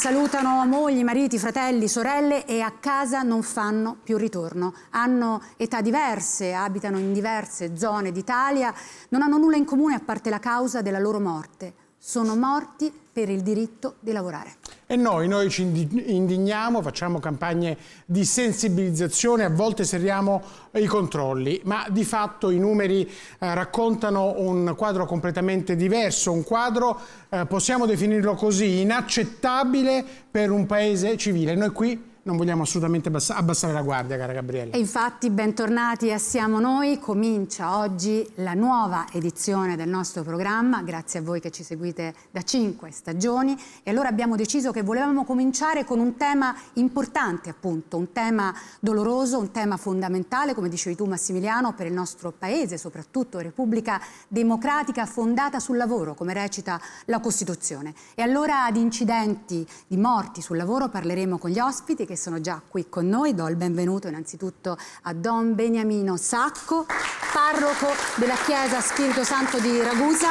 salutano mogli, mariti, fratelli, sorelle e a casa non fanno più ritorno. Hanno età diverse, abitano in diverse zone d'Italia, non hanno nulla in comune a parte la causa della loro morte. Sono morti per il diritto di lavorare. E noi, noi ci indigniamo, facciamo campagne di sensibilizzazione, a volte serriamo i controlli, ma di fatto i numeri eh, raccontano un quadro completamente diverso, un quadro, eh, possiamo definirlo così, inaccettabile per un paese civile. Noi qui non vogliamo assolutamente abbassare la guardia, cara Gabriele. E infatti, bentornati a Siamo Noi. Comincia oggi la nuova edizione del nostro programma, grazie a voi che ci seguite da cinque stagioni. E allora abbiamo deciso che volevamo cominciare con un tema importante, appunto, un tema doloroso, un tema fondamentale, come dicevi tu Massimiliano, per il nostro paese, soprattutto Repubblica Democratica fondata sul lavoro, come recita la Costituzione. E allora di incidenti, di morti sul lavoro parleremo con gli ospiti che sono già qui con noi. Do il benvenuto innanzitutto a Don Beniamino Sacco, parroco della Chiesa Spirito Santo di Ragusa.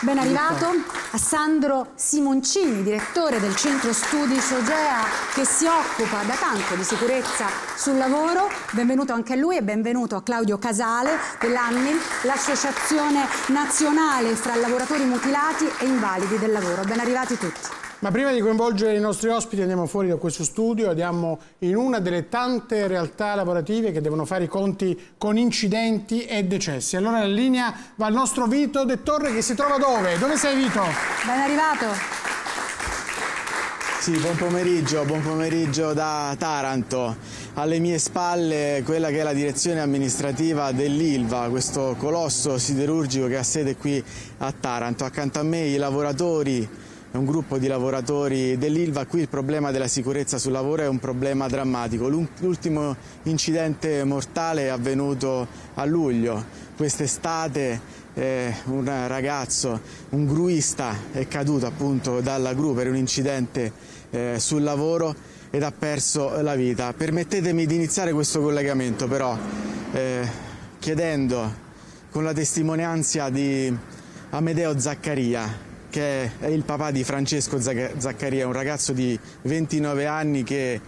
Ben arrivato a Sandro Simoncini, direttore del centro studi Sogea che si occupa da tanto di sicurezza sul lavoro. Benvenuto anche a lui e benvenuto a Claudio Casale dell'ANNI, l'associazione nazionale fra lavoratori mutilati e invalidi del lavoro. Ben arrivati tutti. Ma prima di coinvolgere i nostri ospiti andiamo fuori da questo studio, andiamo in una delle tante realtà lavorative che devono fare i conti con incidenti e decessi. Allora la linea va al nostro Vito De Torre che si trova dove? Dove sei Vito? Ben arrivato. Sì, buon pomeriggio, buon pomeriggio da Taranto. Alle mie spalle quella che è la direzione amministrativa dell'ILVA, questo colosso siderurgico che ha sede qui a Taranto. Accanto a me i lavoratori è un gruppo di lavoratori dell'ILVA, qui il problema della sicurezza sul lavoro è un problema drammatico. L'ultimo incidente mortale è avvenuto a luglio, quest'estate eh, un ragazzo, un gruista è caduto appunto dalla gru per un incidente eh, sul lavoro ed ha perso la vita. Permettetemi di iniziare questo collegamento però eh, chiedendo con la testimonianza di Amedeo Zaccaria che è il papà di Francesco Zaccaria, un ragazzo di 29 anni che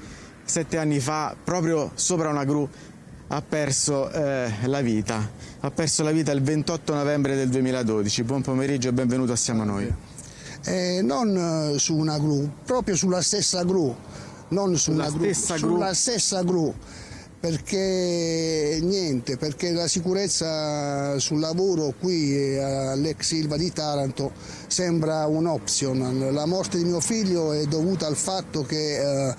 sette anni fa, proprio sopra una gru, ha perso eh, la vita. Ha perso la vita il 28 novembre del 2012. Buon pomeriggio e benvenuto assieme a noi. Eh, non eh, su una gru, proprio sulla stessa gru, non su sulla una gru, stessa gru. sulla stessa gru perché niente, perché la sicurezza sul lavoro qui all'ex Silva di Taranto sembra un option. La morte di mio figlio è dovuta al fatto che eh,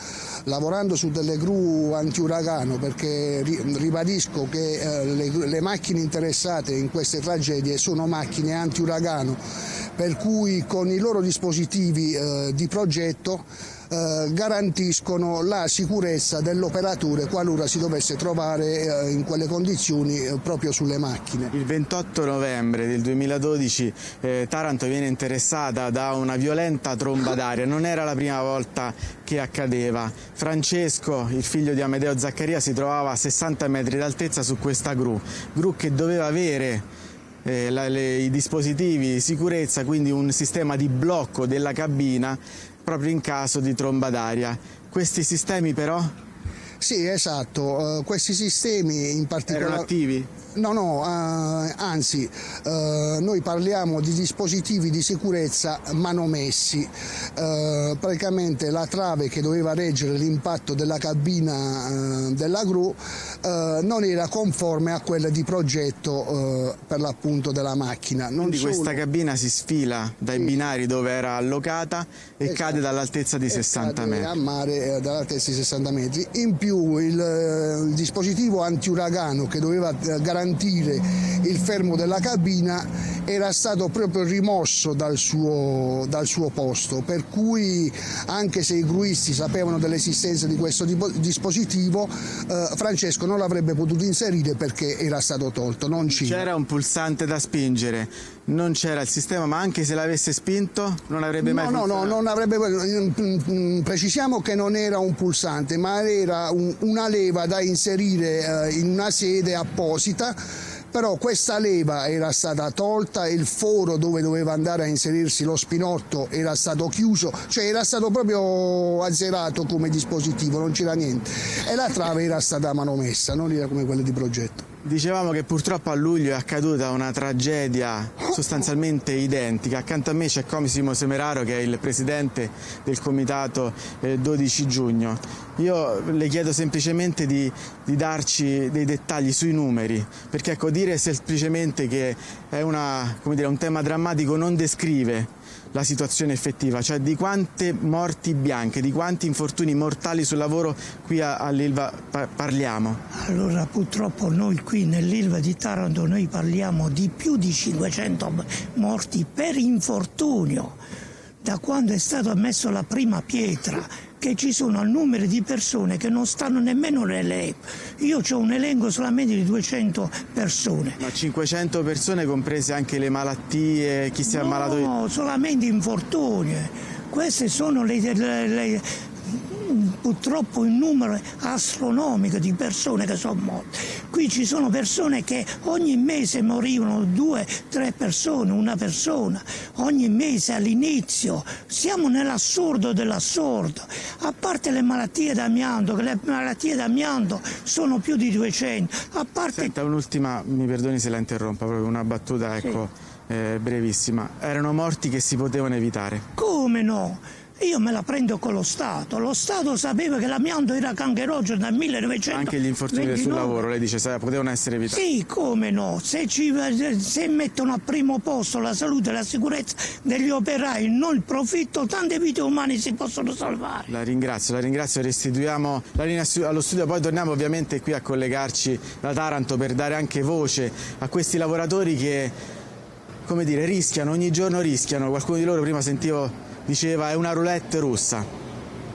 lavorando su delle gru antiuragano, perché ribadisco che eh, le, le macchine interessate in queste tragedie sono macchine antiuragano, per cui con i loro dispositivi eh, di progetto eh, garantiscono la sicurezza dell'operatore qualora si dovesse trovare eh, in quelle condizioni eh, proprio sulle macchine. Il 28 novembre del 2012 eh, Taranto viene interessata da una violenta tromba d'aria, non era la prima volta che accadeva. Francesco, il figlio di Amedeo Zaccaria, si trovava a 60 metri d'altezza su questa gru, gru che doveva avere eh, la, le, i dispositivi di sicurezza, quindi un sistema di blocco della cabina proprio in caso di tromba d'aria. Questi sistemi però? Sì, esatto, uh, questi sistemi in particolare... Erano attivi? No, no, uh, anzi, uh, noi parliamo di dispositivi di sicurezza manomessi. Praticamente la trave che doveva reggere l'impatto della cabina della gru non era conforme a quella di progetto per l'appunto della macchina. Non Quindi solo... questa cabina si sfila dai sì. binari dove era allocata e esatto. cade dall'altezza di 60 metri. a mare dall'altezza di 60 metri. In più il, il dispositivo antiuragano che doveva garantire garantire il fermo della cabina era stato proprio rimosso dal suo, dal suo posto, per cui anche se i gruisti sapevano dell'esistenza di questo dispositivo, eh, Francesco non l'avrebbe potuto inserire perché era stato tolto. C'era un pulsante da spingere, non c'era il sistema, ma anche se l'avesse spinto non avrebbe mai no, funzionato. No, no, non avrebbe, mm, mm, mm, precisiamo che non era un pulsante, ma era un, una leva da inserire eh, in una sede apposita però questa leva era stata tolta, il foro dove doveva andare a inserirsi lo spinotto era stato chiuso, cioè era stato proprio azzerato come dispositivo, non c'era niente e la trave era stata manomessa, non era come quella di progetto. Dicevamo che purtroppo a luglio è accaduta una tragedia sostanzialmente identica. Accanto a me c'è Comisimo Semeraro che è il presidente del comitato 12 eh, giugno. Io le chiedo semplicemente di, di darci dei dettagli sui numeri, perché ecco, dire semplicemente che è una, dire, un tema drammatico non descrive la situazione effettiva, cioè di quante morti bianche, di quanti infortuni mortali sul lavoro qui all'Ilva parliamo? Allora purtroppo noi qui nell'Ilva di Taranto noi parliamo di più di 500 morti per infortunio da quando è stata messa la prima pietra che ci sono al numero di persone che non stanno nemmeno nell'elenco. Io ho un elenco solamente di 200 persone. Ma 500 persone comprese anche le malattie, chi si è no, ammalato? No, solamente infortuni. Queste sono le, le, le purtroppo un numero astronomico di persone che sono morte. Qui ci sono persone che ogni mese morivano due, tre persone, una persona, ogni mese all'inizio. Siamo nell'assurdo dell'assurdo. A parte le malattie d'amianto, che le malattie d'amianto sono più di 200. A parte... Senta, un'ultima, mi perdoni se la interrompa, proprio una battuta, ecco, sì. eh, brevissima. Erano morti che si potevano evitare. Come no? Io me la prendo con lo Stato. Lo Stato sapeva che l'amianto era cancerogeno dal 1900. Anche gli infortuni sul lavoro, lei dice, potevano essere evitati? Sì, come no. Se, ci, se, mettono al primo posto la salute e la sicurezza degli operai, non il profitto, tante vite umane si possono salvare. La ringrazio, la ringrazio. Restituiamo la linea allo studio, poi torniamo ovviamente qui a collegarci da Taranto per dare anche voce a questi lavoratori che, come dire, rischiano, ogni giorno rischiano. Qualcuno di loro prima sentivo diceva è una roulette russa.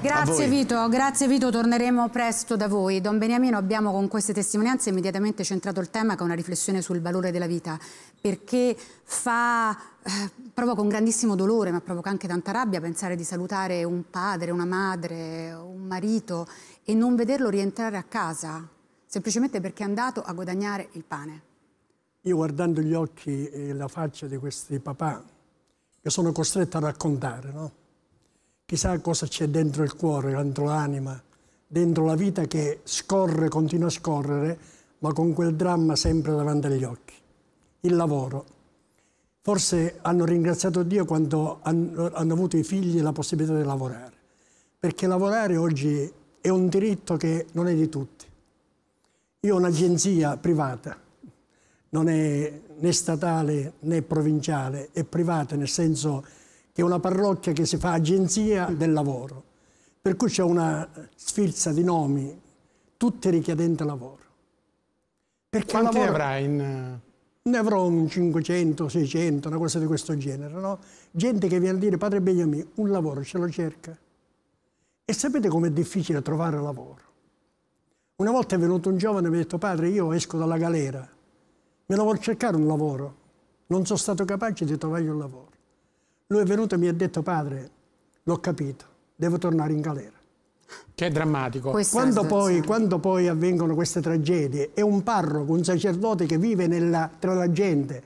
Grazie Vito, grazie Vito, torneremo presto da voi. Don Beniamino abbiamo con queste testimonianze immediatamente centrato il tema che è una riflessione sul valore della vita, perché fa, eh, provoca un grandissimo dolore, ma provoca anche tanta rabbia pensare di salutare un padre, una madre, un marito e non vederlo rientrare a casa, semplicemente perché è andato a guadagnare il pane. Io guardando gli occhi e la faccia di questi papà, che sono costretto a raccontare, no? Chissà cosa c'è dentro il cuore, dentro l'anima, dentro la vita che scorre, continua a scorrere, ma con quel dramma sempre davanti agli occhi. Il lavoro. Forse hanno ringraziato Dio quando hanno, hanno avuto i figli la possibilità di lavorare, perché lavorare oggi è un diritto che non è di tutti. Io ho un'agenzia privata, non è né statale né provinciale, è privata nel senso che è una parrocchia che si fa agenzia del lavoro. Per cui c'è una sfilza di nomi, tutte richiedenti lavoro. Perché Quanti lavoro... ne avrai in... Ne avrò un 500, 600, una cosa di questo genere, no? Gente che viene a dire, padre Beniamino, un lavoro ce lo cerca. E sapete com'è difficile trovare lavoro? Una volta è venuto un giovane e mi ha detto, padre, io esco dalla galera, me lo vuol cercare un lavoro. Non sono stato capace di trovargli un lavoro. Lui è venuto e mi ha detto, padre, l'ho capito, devo tornare in galera. Che è drammatico. Quando poi, quando poi, avvengono queste tragedie, è un parroco, un sacerdote che vive nella, tra la gente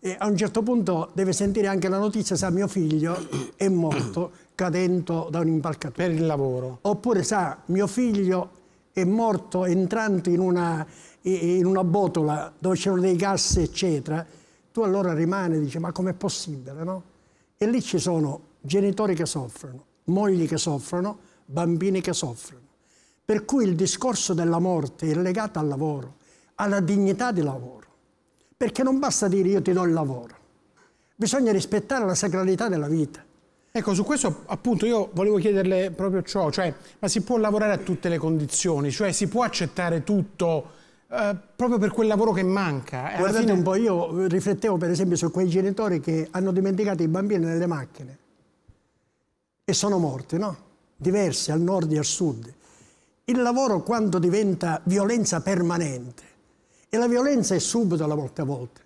e a un certo punto deve sentire anche la notizia sa mio figlio è morto cadendo da un'impalcatura. Per il lavoro. Oppure sa mio figlio è morto entrando in una, in una botola dove c'erano dei gas, eccetera, tu allora rimani e dici ma com'è possibile, no? E lì ci sono genitori che soffrono, mogli che soffrono, bambini che soffrono. Per cui il discorso della morte è legato al lavoro, alla dignità di lavoro. Perché non basta dire io ti do il lavoro, bisogna rispettare la sacralità della vita. Ecco, su questo appunto io volevo chiederle proprio ciò, cioè, ma si può lavorare a tutte le condizioni, cioè si può accettare tutto eh, proprio per quel lavoro che manca. Guardate fine... un po', io riflettevo per esempio su quei genitori che hanno dimenticato i bambini nelle macchine e sono morti, no? Diversi al nord e al sud. Il lavoro quando diventa violenza permanente e la violenza è subito la molte volte,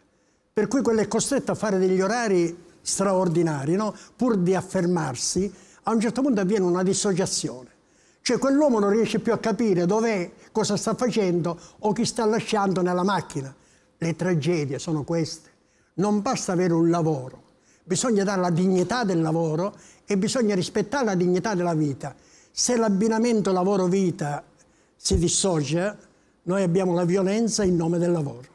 per cui quello è costretto a fare degli orari straordinari, no? pur di affermarsi, a un certo punto avviene una dissociazione. Cioè quell'uomo non riesce più a capire dov'è, cosa sta facendo o chi sta lasciando nella macchina. le tragedie sono queste. Non basta avere un lavoro, bisogna dare la dignità del lavoro e bisogna rispettare la dignità della vita. Se l'abbinamento lavoro-vita si dissocia, noi abbiamo la violenza in nome del lavoro.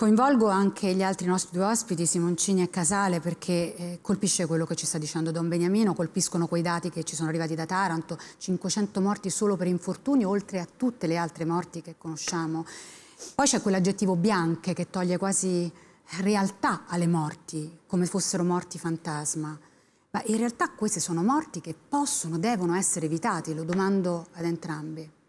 Coinvolgo anche gli altri nostri due ospiti, Simoncini e Casale, perché eh, colpisce quello che ci sta dicendo Don Beniamino, colpiscono quei dati che ci sono arrivati da Taranto, 500 morti solo per infortuni, oltre a tutte le altre morti che conosciamo. Poi c'è quell'aggettivo bianche che toglie quasi realtà alle morti, come fossero morti fantasma. Ma in realtà queste sono morti che possono, devono essere evitati, lo domando ad entrambi.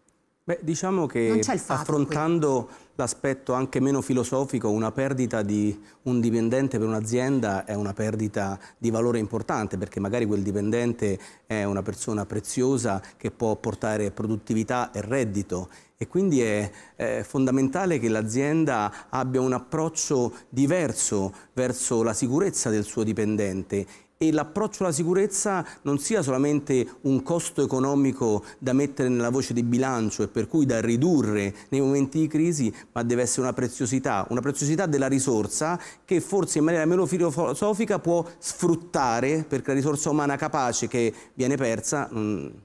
Beh, diciamo che affrontando l'aspetto anche meno filosofico, una perdita di un dipendente per un'azienda è una perdita di valore importante perché magari quel dipendente è una persona preziosa che può portare produttività e reddito. E quindi è, è fondamentale che l'azienda abbia un approccio diverso verso la sicurezza del suo dipendente e l'approccio alla sicurezza non sia solamente un costo economico da mettere nella voce di bilancio e per cui da ridurre nei momenti di crisi, ma deve essere una preziosità, una preziosità della risorsa che forse in maniera meno filosofica può sfruttare perché la risorsa umana capace che viene persa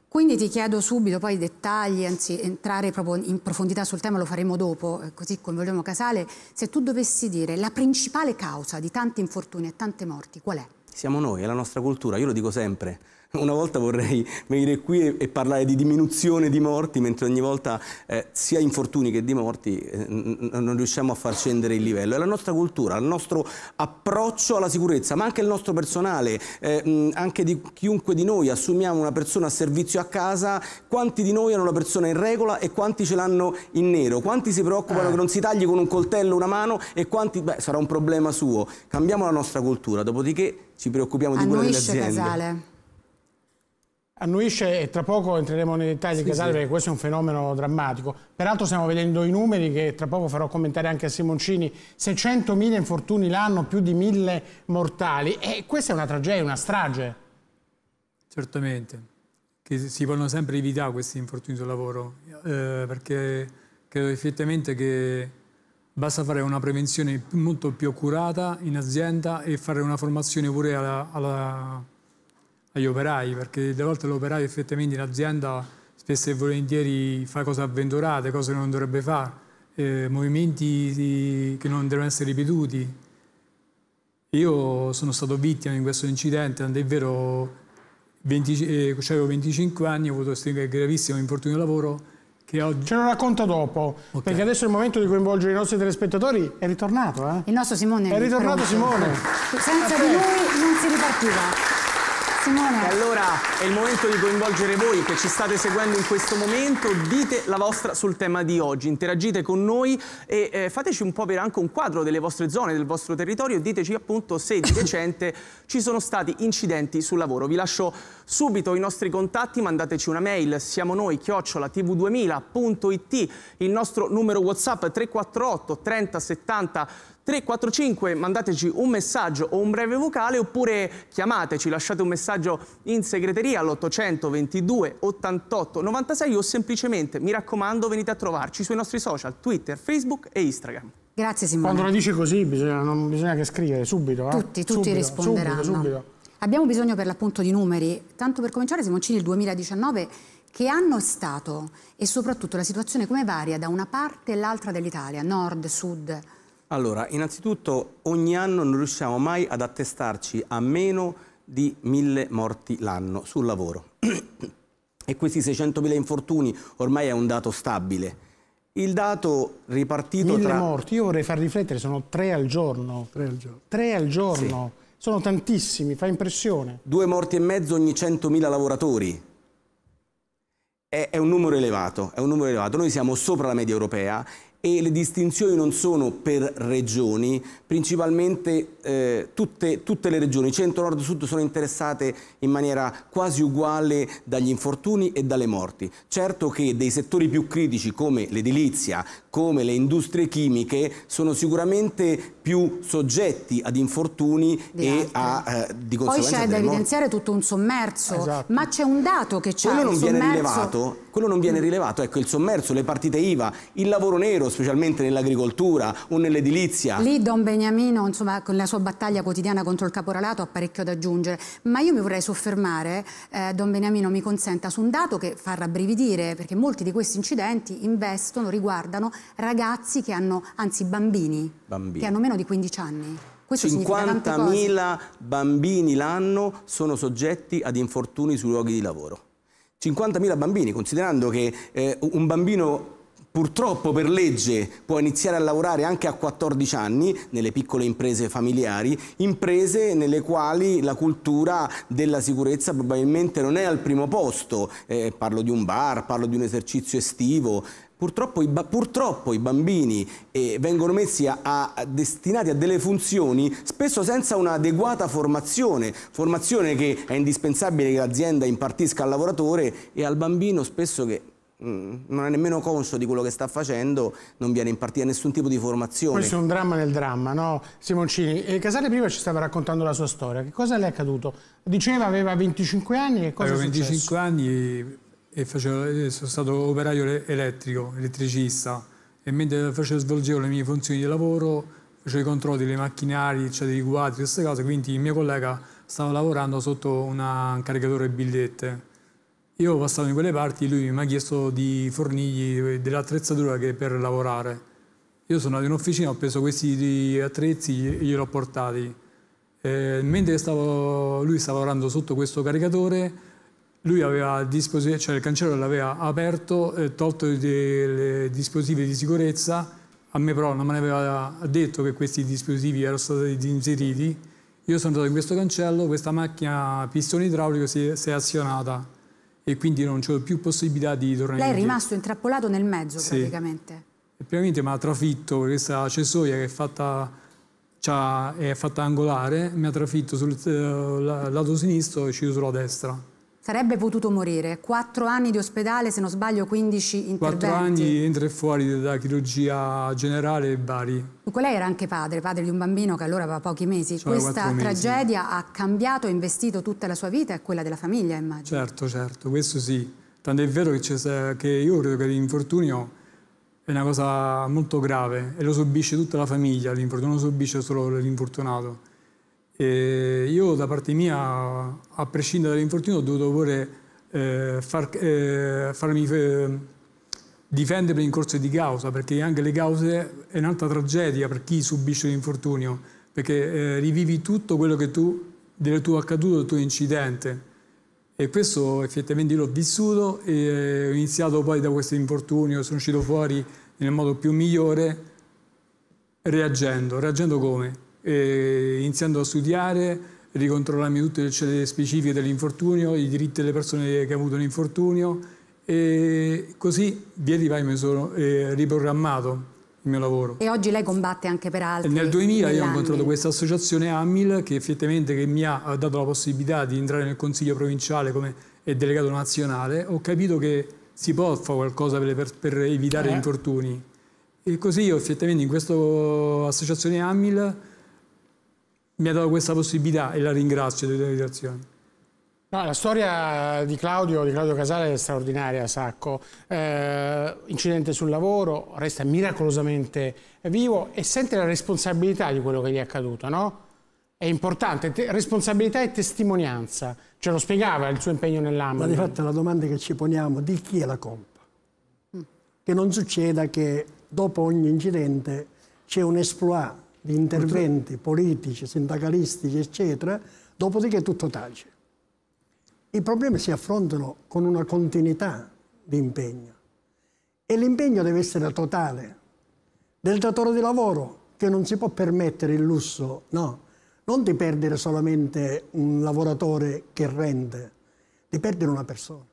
quindi ti chiedo subito poi i dettagli, anzi entrare proprio in profondità sul tema lo faremo dopo, eh, così coinvolgiamo Casale. Se tu dovessi dire la principale causa di tanti infortuni e tante morti, qual è? Siamo noi, è la nostra cultura, io lo dico sempre. Una volta vorrei venire qui e, e parlare di diminuzione di morti, mentre ogni volta eh, sia infortuni che di morti eh, non riusciamo a far scendere il livello. È la nostra cultura, il nostro approccio alla sicurezza, ma anche il nostro personale, eh, anche di chiunque di noi assumiamo una persona a servizio a casa, quanti di noi hanno una persona in regola e quanti ce l'hanno in nero, quanti si preoccupano eh. che non si tagli con un coltello una mano e quanti, beh, sarà un problema suo. Cambiamo la nostra cultura, dopodiché ci preoccupiamo di quella delle aziende. Casale. Annuisce e tra poco entreremo nei dettagli, sì, Casale, sì. perché questo è un fenomeno drammatico. Peraltro stiamo vedendo i numeri che tra poco farò commentare anche a Simoncini. 600.000 infortuni l'anno, più di 1.000 mortali. E questa è una tragedia, una strage. Certamente, che si vogliono sempre evitare questi infortuni sul lavoro, eh, perché credo effettivamente che basta fare una prevenzione molto più accurata in azienda e fare una formazione pure alla, alla agli operai, perché delle volte l'operaio effettivamente in azienda spesso e volentieri fa cose avventurate, cose che non dovrebbe fare, eh, movimenti che non devono essere ripetuti. Io sono stato vittima di questo incidente, è vero, 20, eh, avevo 25 anni, ho avuto questo gravissimo infortunio di lavoro, Oggi... Ce lo racconta dopo, okay. perché adesso è il momento di coinvolgere i nostri telespettatori. È ritornato, eh? Il nostro Simone. È ritornato Simone. Senza di lui non si ripartiva. Simone. E allora è il momento di coinvolgere voi che ci state seguendo in questo momento. Dite la vostra sul tema di oggi, interagite con noi e eh, fateci un po' per anche un quadro delle vostre zone, del vostro territorio. Diteci appunto se di recente ci sono stati incidenti sul lavoro. Vi lascio subito i nostri contatti, mandateci una mail, siamo noi, chiocciola tv2000.it, il nostro numero WhatsApp 348 30 70 345 mandateci un messaggio o un breve vocale oppure chiamateci, lasciate un messaggio in segreteria all'800 22 88 96 o semplicemente, mi raccomando, venite a trovarci sui nostri social, Twitter, Facebook e Instagram. Grazie Simone. Quando la dice così bisogna, non bisogna che scrivere, subito. Eh? Tutti, tutti subito, risponderanno. Subito, subito. Abbiamo bisogno per l'appunto di numeri. Tanto per cominciare Simoncini il 2019 che anno è stato e soprattutto la situazione come varia da una parte e l'altra dell'Italia, nord, sud? Allora, innanzitutto ogni anno non riusciamo mai ad attestarci a meno di mille morti l'anno sul lavoro. e questi 600.000 infortuni ormai è un dato stabile. Il dato ripartito mille tra... Mille morti, io vorrei far riflettere, sono tre al giorno. Tre al giorno. Tre al giorno. Sì. Sono tantissimi, fa impressione. Due morti e mezzo ogni 100.000 lavoratori. È, è, un numero elevato, è un numero elevato. Noi siamo sopra la media europea e le distinzioni non sono per regioni, principalmente eh, tutte, tutte, le regioni, centro, nord sud sono interessate in maniera quasi uguale dagli infortuni e dalle morti. Certo che dei settori più critici come l'edilizia, come le industrie chimiche sono sicuramente più soggetti ad infortuni di e a, eh, di conseguenza Poi c'è da evidenziare tutto un sommerso, esatto. ma c'è un dato che c'è. Quello non viene rilevato, quello non viene rilevato, ecco il sommerso, le partite IVA, il lavoro nero, specialmente nell'agricoltura o nell'edilizia. Lì Don Beniamino, insomma, con la sua battaglia quotidiana contro il caporalato ha parecchio da aggiungere, ma io mi vorrei soffermare, eh, Don Beniamino mi consenta, su un dato che fa rabbrividire, perché molti di questi incidenti investono, riguardano ragazzi che hanno, anzi bambini, bambini. che hanno meno di 15 anni. 50.000 bambini l'anno sono soggetti ad infortuni sui luoghi di lavoro. 50.000 bambini, considerando che eh, un bambino purtroppo per legge può iniziare a lavorare anche a 14 anni nelle piccole imprese familiari, imprese nelle quali la cultura della sicurezza probabilmente non è al primo posto, eh, parlo di un bar, parlo di un esercizio estivo, Purtroppo i, purtroppo i, bambini eh, vengono messi a, a, destinati a delle funzioni spesso senza un'adeguata formazione, formazione che è indispensabile che l'azienda impartisca al lavoratore e al bambino spesso che mm, non è nemmeno conscio di quello che sta facendo, non viene impartita nessun tipo di formazione. Questo è un dramma nel dramma, no? Simoncini, e Casale prima ci stava raccontando la sua storia, che cosa le è accaduto? Diceva aveva 25 anni, che cosa Avevo 25 anni e facevo, eh, sono stato operaio elettrico, elettricista e mentre facevo, svolgevo le mie funzioni di lavoro facevo i controlli delle macchinari, cioè dei quadri, queste cose, quindi il mio collega stava lavorando sotto un caricatore billette. Io passavo in quelle parti, lui mi ha chiesto di fornirgli dell'attrezzatura per lavorare. Io sono andato in officina, ho preso questi attrezzi e glieli ho portati. Eh, mentre stavo, lui stava lavorando sotto questo caricatore, lui aveva dispositivo, cioè il cancello l'aveva aperto, eh, tolto i dispositivi di sicurezza, a me però non me ne aveva detto che questi dispositivi erano stati inseriti. Io sono andato in questo cancello, questa macchina a pistone idraulico si è, si è azionata e quindi non c'è più possibilità di tornare Lei è rimasto intrappolato nel mezzo sì. praticamente? E praticamente mi ha trafitto questa cessoia che è fatta, è fatta angolare, mi ha trafitto sul uh, lato sinistro e ci sulla destra. Sarebbe potuto morire. Quattro anni di ospedale, se non sbaglio 15 interventi. Quattro anni entra e fuori da chirurgia generale e vari. Dunque lei era anche padre, padre di un bambino che allora aveva pochi mesi. Cioè, Questa tragedia mesi. ha cambiato e investito tutta la sua vita e quella della famiglia, immagino. Certo, certo, questo sì. Tanto è vero che, che io credo che l'infortunio è una cosa molto grave e lo subisce tutta la famiglia, l'infortunio non lo subisce solo l'infortunato. E io da parte mia, a prescindere dall'infortunio, ho dovuto pure eh, far, eh, farmi eh, difendere in corso di causa, perché anche le cause è un'altra tragedia per chi subisce l'infortunio, perché eh, rivivi tutto quello che tu, del tuo accaduto, del tuo incidente. E questo effettivamente l'ho vissuto e ho iniziato poi da questo infortunio, sono uscito fuori nel modo più migliore, reagendo. Reagendo come? Eh, iniziando a studiare, ricontrollarmi tutte le celle specifiche dell'infortunio, i diritti delle persone che hanno avuto l'infortunio e così via di vai mi sono eh, riprogrammato il mio lavoro. E oggi lei combatte anche per altri? Nel 2000 io ho incontrato questa associazione AMIL che effettivamente che mi ha dato la possibilità di entrare nel consiglio provinciale come delegato nazionale. Ho capito che si può fare qualcosa per, per evitare eh. infortuni. E così io effettivamente in questa associazione AMIL mi ha dato questa possibilità e la ringrazio delle direzioni. No, la storia di Claudio, di Claudio Casale è straordinaria, Sacco. Eh, incidente sul lavoro, resta miracolosamente vivo e sente la responsabilità di quello che gli è accaduto, no? È importante, responsabilità e testimonianza. Ce lo spiegava il suo impegno nell'ambito. Ma di fatto la domanda che ci poniamo, di chi è la colpa? Che non succeda che dopo ogni incidente c'è un esploit di interventi politici, sindacalistici, eccetera, dopodiché tutto tace. I problemi si affrontano con una continuità di impegno. E l'impegno deve essere totale. Del datore di lavoro che non si può permettere il lusso, no, non di perdere solamente un lavoratore che rende, di perdere una persona.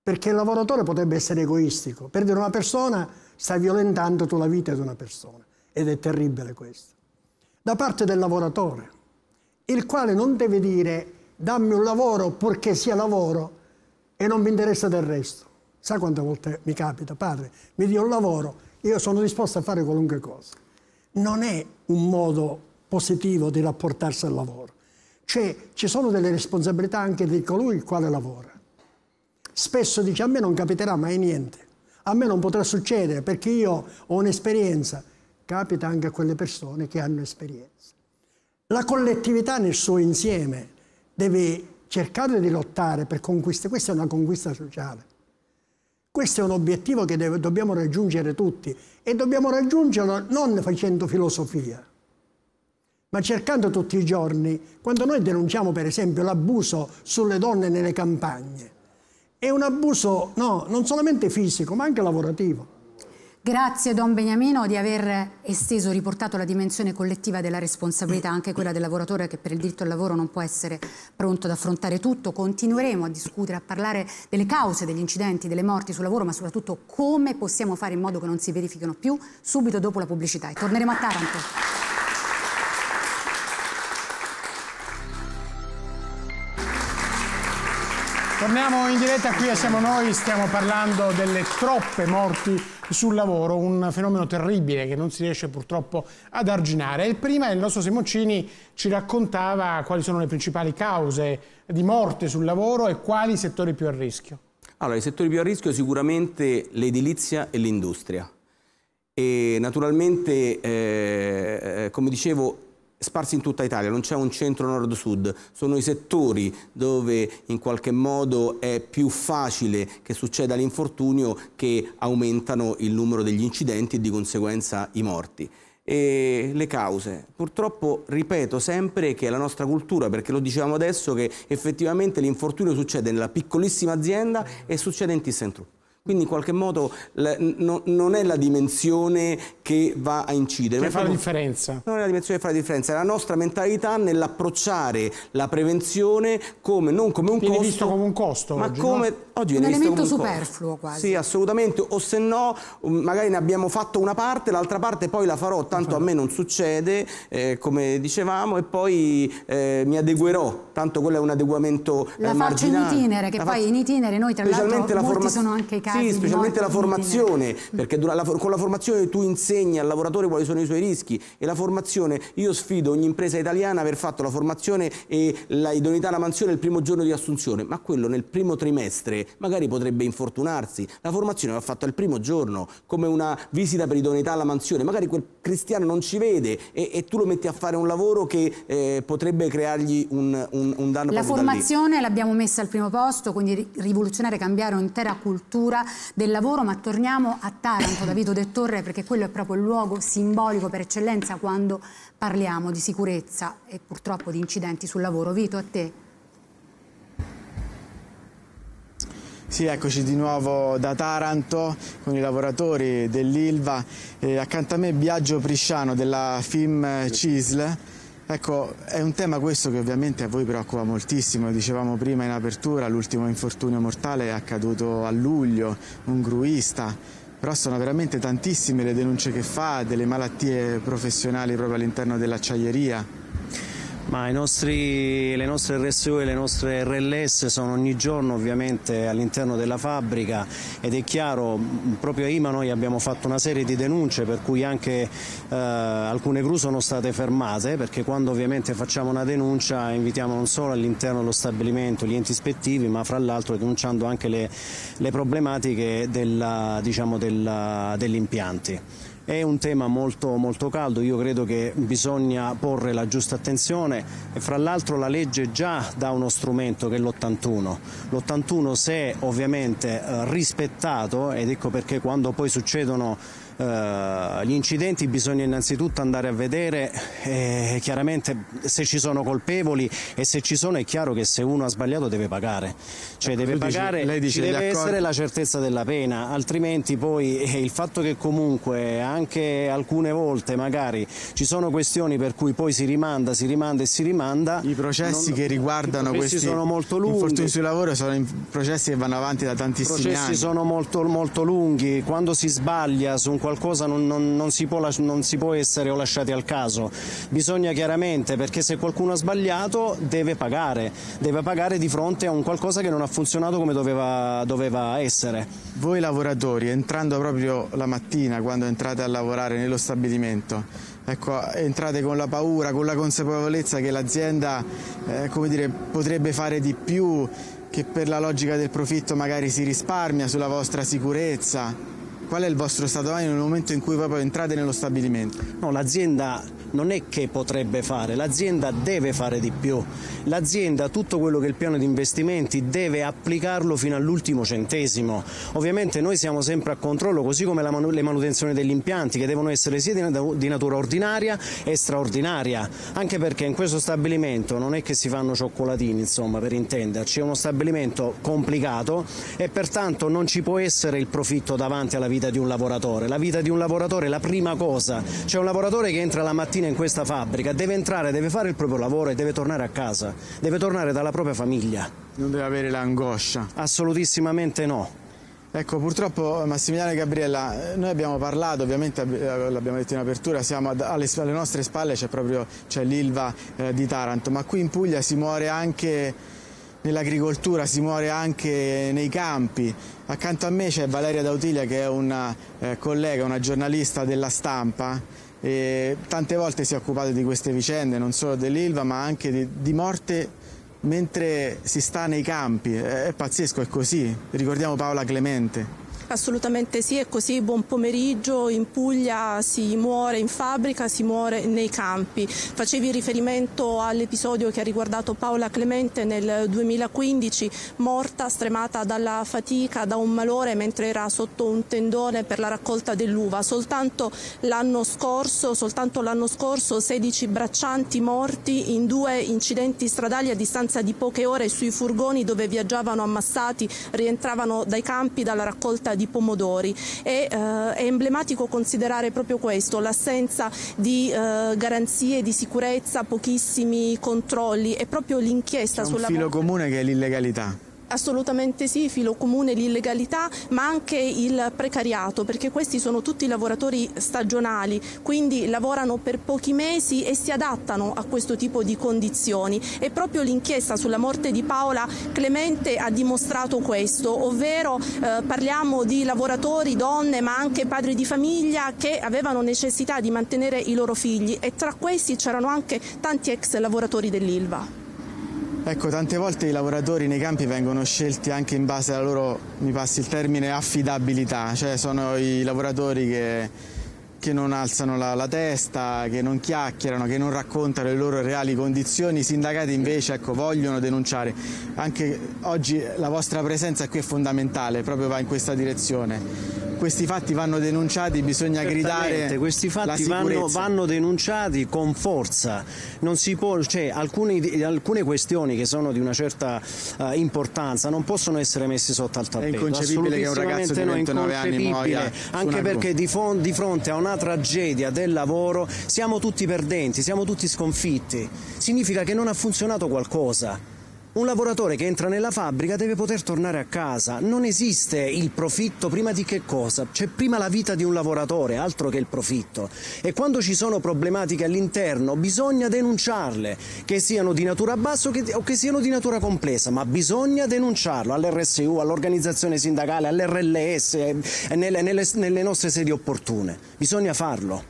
Perché il lavoratore potrebbe essere egoistico, perdere una persona stai violentando tu la vita di una persona ed è terribile questo, da parte del lavoratore, il quale non deve dire dammi un lavoro purché sia lavoro e non mi interessa del resto. Sa quante volte mi capita, padre, mi dia un lavoro, io sono disposto a fare qualunque cosa. Non è un modo positivo di rapportarsi al lavoro. Cioè ci sono delle responsabilità anche di colui il quale lavora. Spesso dice a me non capiterà mai niente, a me non potrà succedere perché io ho un'esperienza. Capita anche a quelle persone che hanno esperienza. La collettività nel suo insieme deve cercare di lottare per conquiste. Questa è una conquista sociale. Questo è un obiettivo che deve, dobbiamo raggiungere tutti e dobbiamo raggiungerlo non facendo filosofia, ma cercando tutti i giorni, quando noi denunciamo per esempio l'abuso sulle donne nelle campagne, è un abuso no, non solamente fisico ma anche lavorativo. Grazie Don Beniamino di aver esteso, riportato la dimensione collettiva della responsabilità, anche quella del lavoratore che per il diritto al lavoro non può essere pronto ad affrontare tutto. Continueremo a discutere, a parlare delle cause degli incidenti, delle morti sul lavoro, ma soprattutto come possiamo fare in modo che non si verifichino più subito dopo la pubblicità. E torneremo a Taranto. Torniamo in diretta qui a Siamo Noi, stiamo parlando delle troppe morti sul lavoro, un fenomeno terribile che non si riesce purtroppo ad arginare. E prima il nostro Simoncini ci raccontava quali sono le principali cause di morte sul lavoro e quali settori più a rischio. Allora, i settori più a rischio sicuramente l'edilizia e l'industria. E naturalmente, eh, eh come dicevo, sparsi in tutta Italia, non c'è un centro nord-sud, sono i settori dove in qualche modo è più facile che succeda l'infortunio che aumentano il numero degli incidenti e di conseguenza i morti. E le cause. Purtroppo ripeto sempre che è la nostra cultura, perché lo dicevamo adesso, che effettivamente l'infortunio succede nella piccolissima azienda e succede in ThyssenKrupp. Quindi in qualche modo no, non è la dimensione che va a incidere. Che fa la differenza. Non è la dimensione che fa la differenza, è la nostra mentalità nell'approcciare la prevenzione come, non come un viene costo. visto come un costo ma oggi, come, no? oggi un elemento un superfluo costo. quasi. Sì, assolutamente, o se no um, magari ne abbiamo fatto una parte, l'altra parte poi la farò, tanto a me non succede, eh, come dicevamo, e poi eh, mi adeguerò, tanto quello è un adeguamento La eh, faccio in itinere, che la poi faccio... in itinere noi tra l'altro molti forma... sono anche i casi Sì, specialmente la formazione, perché con la formazione tu insegni al lavoratore quali sono i suoi rischi e la formazione, io sfido ogni impresa italiana a aver fatto la formazione e la idoneità alla mansione il primo giorno di assunzione, ma quello nel primo trimestre magari potrebbe infortunarsi, la formazione va fatta il primo giorno, come una visita per idoneità alla mansione, magari quel cristiano non ci vede e, e tu lo metti a fare un lavoro che eh, potrebbe creargli un, un, un danno La formazione l'abbiamo messa al primo posto, quindi rivoluzionare, cambiare un'intera cultura del lavoro, ma torniamo a Taranto, Davide De Torre, perché quello è proprio il luogo simbolico per eccellenza quando parliamo di sicurezza e purtroppo di incidenti sul lavoro. Vito, a te. Sì, eccoci di nuovo da Taranto con i lavoratori dell'Ilva. Accanto a me Biagio Prisciano della FIM CISL. Ecco, è un tema questo che ovviamente a voi preoccupa moltissimo, dicevamo prima in apertura, l'ultimo infortunio mortale è accaduto a luglio, un gruista, però sono veramente tantissime le denunce che fa delle malattie professionali proprio all'interno dell'acciaieria. Ma nostri, le nostre RSU e le nostre RLS sono ogni giorno ovviamente all'interno della fabbrica ed è chiaro, proprio a IMA noi abbiamo fatto una serie di denunce per cui anche eh, alcune gru sono state fermate perché quando ovviamente facciamo una denuncia invitiamo non solo all'interno dello stabilimento gli enti ispettivi ma fra l'altro denunciando anche le, le problematiche diciamo, degli impianti. È un tema molto, molto caldo, io credo che bisogna porre la giusta attenzione e fra l'altro la legge già dà uno strumento che è l'81. L'81 se ovviamente eh, rispettato, ed ecco perché quando poi succedono Uh, gli incidenti bisogna innanzitutto andare a vedere eh, chiaramente se ci sono colpevoli e se ci sono è chiaro che se uno ha sbagliato deve pagare, cioè deve pagare, dice, dice deve essere la certezza della pena, altrimenti poi eh, il fatto che comunque anche alcune volte magari ci sono questioni per cui poi si rimanda, si rimanda e si rimanda. I processi non, che riguardano questi sono molto lunghi. infortuni sul lavoro sono processi che vanno avanti da tantissimi anni. I processi sono molto, molto lunghi, quando si sbaglia su un qualcosa non, non, non, si può, non si può essere lasciati al caso, bisogna chiaramente, perché se qualcuno ha sbagliato deve pagare, deve pagare di fronte a un qualcosa che non ha funzionato come doveva, doveva essere. Voi lavoratori, entrando proprio la mattina quando entrate a lavorare nello stabilimento, ecco, entrate con la paura, con la consapevolezza che l'azienda eh, potrebbe fare di più, che per la logica del profitto magari si risparmia sulla vostra sicurezza. Qual è il vostro stato d'animo nel momento in cui proprio entrate nello stabilimento? No, l'azienda non è che potrebbe fare, l'azienda deve fare di più. L'azienda tutto quello che è il piano di investimenti deve applicarlo fino all'ultimo centesimo. Ovviamente noi siamo sempre a controllo, così come manu le manutenzioni degli impianti che devono essere sia di natura ordinaria e straordinaria, anche perché in questo stabilimento non è che si fanno cioccolatini, insomma, per intenderci, è uno stabilimento complicato e pertanto non ci può essere il profitto davanti alla vita di un lavoratore. La vita di un lavoratore è la prima cosa, c'è un lavoratore che entra la mattina in questa fabbrica, deve entrare, deve fare il proprio lavoro e deve tornare a casa deve tornare dalla propria famiglia. Non deve avere l'angoscia? Assolutissimamente no. Ecco, purtroppo Massimiliano e Gabriella, noi abbiamo parlato, ovviamente eh, l'abbiamo detto in apertura, siamo alle, alle nostre spalle c'è proprio l'Ilva eh, di Taranto, ma qui in Puglia si muore anche nell'agricoltura, si muore anche nei campi. Accanto a me c'è Valeria Dautilia che è una eh, collega, una giornalista della stampa e tante volte si è occupato di queste vicende, non solo dell'Ilva ma anche di, di morte mentre si sta nei campi. È pazzesco, è così. Ricordiamo Paola Clemente. Assolutamente sì, è così. Buon pomeriggio. In Puglia si muore in fabbrica, si muore nei campi. Facevi riferimento all'episodio che ha riguardato Paola Clemente nel 2015, morta, stremata dalla fatica, da un malore mentre era sotto un tendone per la raccolta dell'uva. Soltanto l'anno scorso, soltanto l'anno scorso 16 braccianti morti in due incidenti stradali a distanza di poche ore sui furgoni dove viaggiavano ammassati, rientravano dai campi dalla raccolta di pomodori. E, eh, è emblematico considerare proprio questo, l'assenza di eh, garanzie di sicurezza, pochissimi controlli e proprio l'inchiesta sulla... C'è un filo comune che è l'illegalità. Assolutamente sì, filo comune l'illegalità, ma anche il precariato, perché questi sono tutti lavoratori stagionali, quindi lavorano per pochi mesi e si adattano a questo tipo di condizioni. E proprio l'inchiesta sulla morte di Paola Clemente ha dimostrato questo, ovvero eh, parliamo di lavoratori, donne, ma anche padri di famiglia che avevano necessità di mantenere i loro figli e tra questi c'erano anche tanti ex lavoratori dell'Ilva. Ecco, tante volte i lavoratori nei campi vengono scelti anche in base alla loro, mi passi il termine, affidabilità, cioè sono i lavoratori che, che non alzano la, la, testa, che non chiacchierano, che non raccontano le loro reali condizioni. I sindacati invece ecco, vogliono denunciare. Anche oggi la vostra presenza qui è fondamentale, proprio va in questa direzione questi fatti vanno denunciati, bisogna gridare questi fatti vanno, vanno, denunciati con forza. Può, cioè, alcuni, alcune questioni che sono di una certa uh, importanza non possono essere messe sotto al tappeto. È inconcepibile che un ragazzo di 29 anni muoia. Anche perché di, di fronte a una tragedia del lavoro siamo tutti perdenti, siamo tutti sconfitti. Significa che non ha funzionato qualcosa. Un lavoratore che entra nella fabbrica deve poter tornare a casa. Non esiste il profitto prima di che cosa? C'è prima la vita di un lavoratore, altro che il profitto. E quando ci sono problematiche all'interno bisogna denunciarle, che siano di natura bassa o che siano di natura complessa, ma bisogna denunciarlo all'RSU, all'organizzazione sindacale, all'RLS, eh, nelle, nelle, nelle nostre sedi opportune. Bisogna farlo.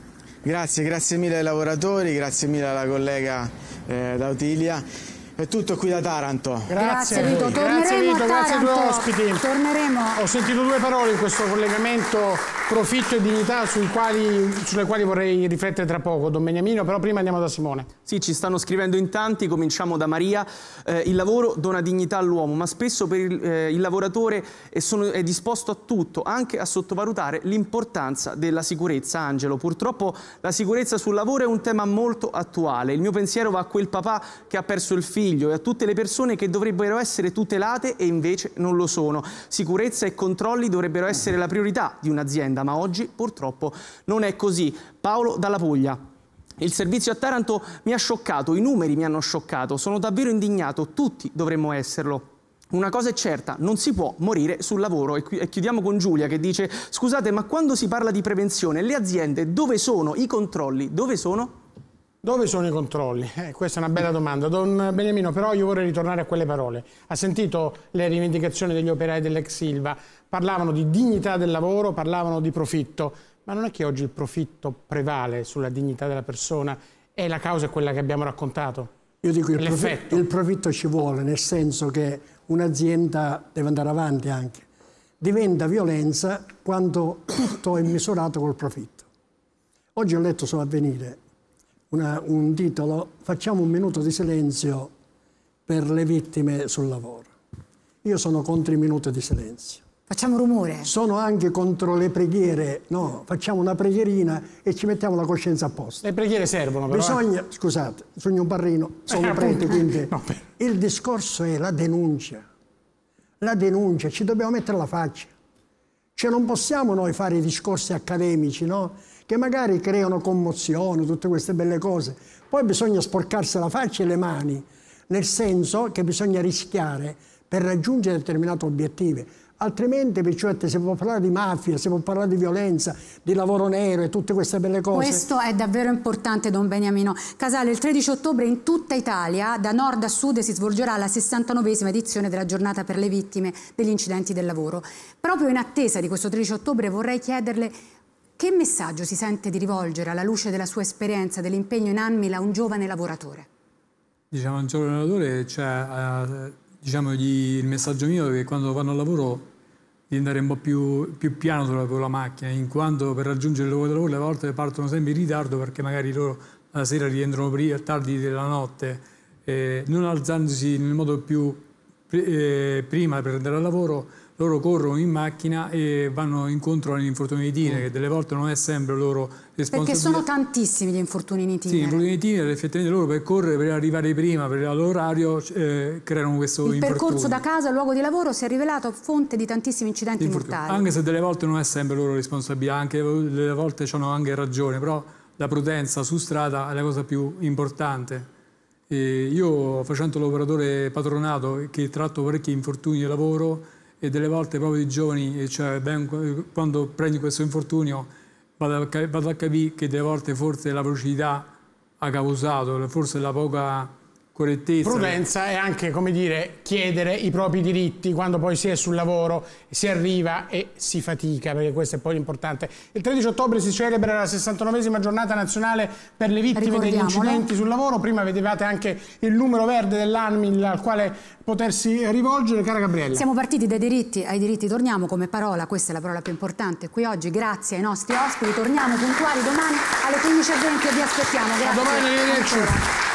Grazie, grazie mille ai lavoratori, grazie mille alla collega eh, Dautilia. È tutto qui da Taranto. Grazie, grazie Vito. Grazie Vito, grazie ai due ospiti. Torneremo. Ho sentito due parole in questo collegamento profitto e dignità quali, sulle quali vorrei riflettere tra poco, Don Beniamino, però prima andiamo da Simone. Sì, ci stanno scrivendo in tanti, cominciamo da Maria. Eh, il lavoro dona dignità all'uomo, ma spesso per il, eh, il lavoratore è, sono, è, disposto a tutto, anche a sottovalutare l'importanza della sicurezza. Angelo, purtroppo la sicurezza sul lavoro è un tema molto attuale. Il mio pensiero va a quel papà che ha perso il figlio figlio e a tutte le persone che dovrebbero essere tutelate e invece non lo sono. Sicurezza e controlli dovrebbero essere la priorità di un'azienda, ma oggi purtroppo non è così. Paolo dalla Puglia. Il servizio a Taranto mi ha scioccato, i numeri mi hanno scioccato, sono davvero indignato, tutti dovremmo esserlo. Una cosa è certa, non si può morire sul lavoro e chiudiamo con Giulia che dice scusate ma quando si parla di prevenzione le aziende dove sono i controlli? Dove sono? Dove sono i controlli? Eh, questa è una bella domanda. Don Beniamino, però io vorrei ritornare a quelle parole. Ha sentito le rivendicazioni degli operai dell'ex Silva? Parlavano di dignità del lavoro, parlavano di profitto, ma non è che oggi il profitto prevale sulla dignità della persona e la causa è quella che abbiamo raccontato? Io dico il, profitto, il profitto ci vuole, nel senso che un'azienda deve andare avanti anche. Diventa violenza quando tutto è misurato col profitto. Oggi ho letto su Avvenire una, un titolo, facciamo un minuto di silenzio per le vittime sul lavoro. Io sono contro i minuti di silenzio. Facciamo rumore. Sono anche contro le preghiere. No, facciamo una preghierina e ci mettiamo la coscienza a posto. Le preghiere servono però. Eh. Bisogna, eh? scusate, sogno un barrino, sono eh, prete, quindi no, il discorso è la denuncia. La denuncia, ci dobbiamo mettere la faccia. Cioè non possiamo noi fare i discorsi accademici, no? Che magari creano commozione, tutte queste belle cose. Poi bisogna sporcarsi la faccia e le mani, nel senso che bisogna rischiare per raggiungere determinati obiettivi. Altrimenti, cioè, si può parlare di mafia, si può parlare di violenza, di lavoro nero e tutte queste belle cose. Questo è davvero importante, Don Beniamino. Casale, il 13 ottobre in tutta Italia, da nord a sud, si svolgerà la 69esima edizione della giornata per le vittime degli incidenti del lavoro. Proprio in attesa di questo 13 ottobre vorrei chiederle che messaggio si sente di rivolgere alla luce della sua esperienza, dell'impegno in Anmila a un giovane lavoratore? Diciamo, un giovane lavoratore, cioè, eh, diciamo, il messaggio mio è che quando vanno al lavoro di andare un po' più, più piano sulla, con la macchina, in quanto per raggiungere il di lavoro le volte partono sempre in ritardo perché magari loro la sera rientrano prima, tardi della notte, eh, non alzandosi nel modo più eh, prima per andare al lavoro, loro corrono in macchina e vanno incontro agli infortuni di itinere, mm. che delle volte non è sempre loro responsabilità. Perché sono tantissimi gli infortuni in itinere. Sì, gli infortuni in itinere, effettivamente loro per correre, per arrivare prima, per l'orario, eh, creano questo Il infortunio. percorso da casa al luogo di lavoro si è rivelato fonte di tantissimi incidenti Infortuni. mortali. Anche se delle volte non è sempre loro responsabilità, anche delle volte hanno anche ragione, però la prudenza su strada è la cosa più importante. E io facendo l'operatore patronato che tratto parecchi infortuni di lavoro, e delle volte proprio i giovani, cioè, ben, quando prendi questo infortunio, vado a, vado a capire che delle volte forse la velocità ha causato, forse la poca correttezza. Prudenza è anche, come dire, chiedere i propri diritti quando poi si è sul lavoro, si arriva e si fatica, perché questo è poi l'importante. Il 13 ottobre si celebra la 69esima giornata nazionale per le vittime degli incidenti sul lavoro. Prima vedevate anche il numero verde dell'ANMIL al quale potersi rivolgere. Cara Gabriella. Siamo partiti dai diritti ai diritti, torniamo come parola, questa è la parola più importante qui oggi, grazie ai nostri ospiti, torniamo puntuali domani alle 15.20 e vi aspettiamo. Grazie. A domani, arrivederci.